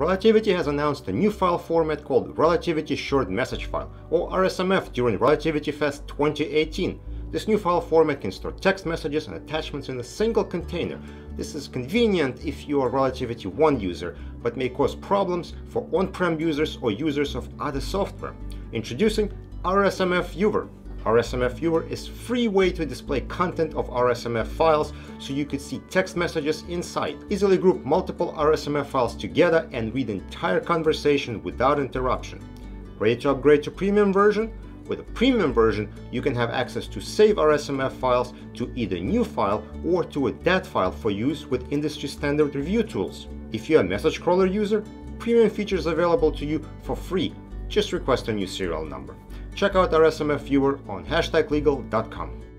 Relativity has announced a new file format called Relativity Short Message File, or RSMF, during Relativity Fest 2018. This new file format can store text messages and attachments in a single container. This is convenient if you are a RelativityOne user, but may cause problems for on-prem users or users of other software. Introducing RSMF Viewer. RSMF Viewer is free way to display content of RSMF files so you could see text messages inside. Easily group multiple RSMF files together and read entire conversation without interruption. Ready to upgrade to premium version? With a premium version, you can have access to save RSMF files to either new file or to a DAT file for use with industry standard review tools. If you're a message crawler user, premium features available to you for free. Just request a new serial number. Check out our SMF Viewer on hashtaglegal.com.